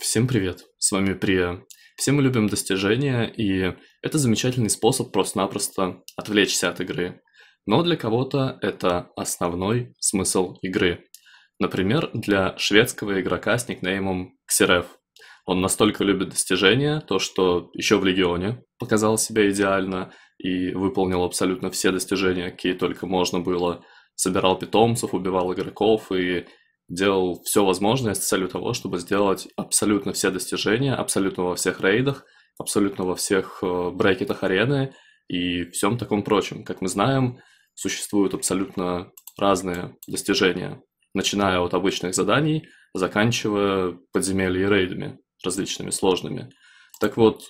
Всем привет, с вами Прия. Все мы любим достижения, и это замечательный способ просто-напросто отвлечься от игры. Но для кого-то это основной смысл игры. Например, для шведского игрока с никнеймом Ксерев. Он настолько любит достижения, то что еще в Легионе показал себя идеально и выполнил абсолютно все достижения, какие только можно было. Собирал питомцев, убивал игроков и делал все возможное с целью того, чтобы сделать абсолютно все достижения, абсолютно во всех рейдах, абсолютно во всех э, брекетах арены и всем таком прочем. Как мы знаем, существуют абсолютно разные достижения, начиная от обычных заданий, заканчивая подземелья и рейдами различными сложными. Так вот,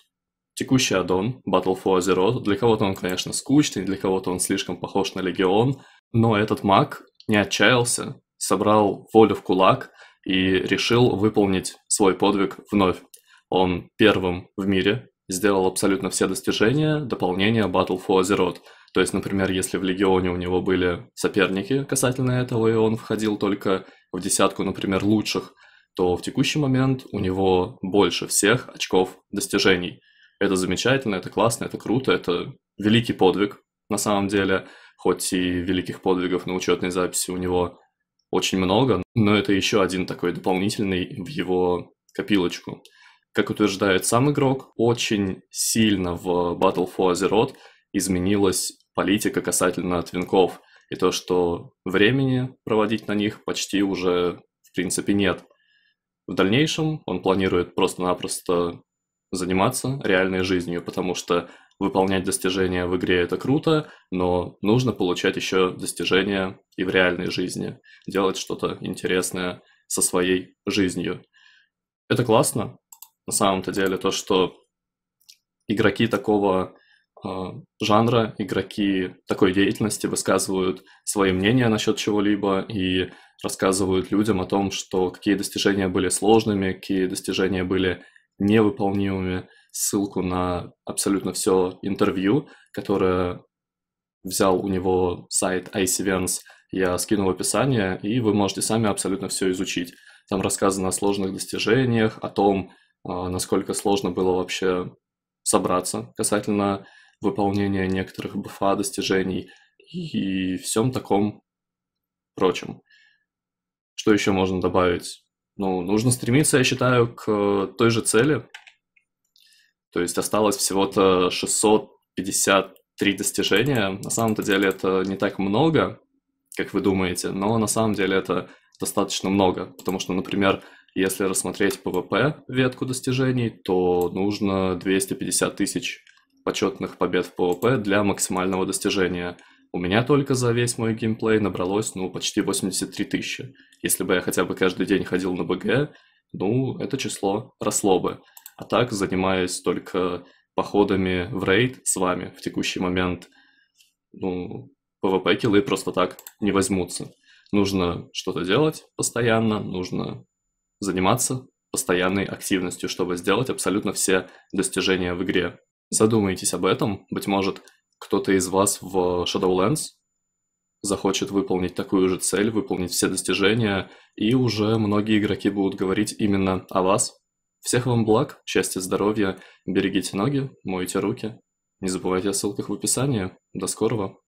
текущий аддон Battle for Azeroth, для кого-то он, конечно, скучный, для кого-то он слишком похож на Легион, но этот маг не отчаялся собрал волю в кулак и решил выполнить свой подвиг вновь. Он первым в мире сделал абсолютно все достижения дополнения Battle for Azeroth. То есть, например, если в Легионе у него были соперники касательно этого, и он входил только в десятку, например, лучших, то в текущий момент у него больше всех очков достижений. Это замечательно, это классно, это круто, это великий подвиг на самом деле, хоть и великих подвигов на учетной записи у него очень много, но это еще один такой дополнительный в его копилочку. Как утверждает сам игрок, очень сильно в Battle for Azeroth изменилась политика касательно твинков, и то, что времени проводить на них почти уже в принципе нет. В дальнейшем он планирует просто-напросто заниматься реальной жизнью, потому что выполнять достижения в игре это круто, но нужно получать еще достижения и в реальной жизни, делать что-то интересное со своей жизнью. Это классно, на самом-то деле, то, что игроки такого э, жанра, игроки такой деятельности высказывают свои мнения насчет чего-либо и рассказывают людям о том, что какие достижения были сложными, какие достижения были невыполнимыми, ссылку на абсолютно все интервью, которое взял у него сайт ICVents, я скину в описание, и вы можете сами абсолютно все изучить. Там рассказано о сложных достижениях, о том, а, насколько сложно было вообще собраться касательно выполнения некоторых БФА достижений и всем таком прочем. Что еще можно добавить? Ну, нужно стремиться, я считаю, к той же цели, то есть осталось всего-то 653 достижения. На самом-то деле это не так много, как вы думаете, но на самом деле это достаточно много, потому что, например, если рассмотреть PvP ветку достижений, то нужно 250 тысяч почетных побед в PvP для максимального достижения. У меня только за весь мой геймплей набралось, ну, почти 83 тысячи. Если бы я хотя бы каждый день ходил на БГ, ну, это число росло бы. А так, занимаясь только походами в рейд с вами в текущий момент, ну, PvP-киллы просто так не возьмутся. Нужно что-то делать постоянно, нужно заниматься постоянной активностью, чтобы сделать абсолютно все достижения в игре. Задумайтесь об этом, быть может, кто-то из вас в Shadowlands захочет выполнить такую же цель, выполнить все достижения, и уже многие игроки будут говорить именно о вас, всех вам благ, счастья, здоровья, берегите ноги, мойте руки. Не забывайте о ссылках в описании. До скорого!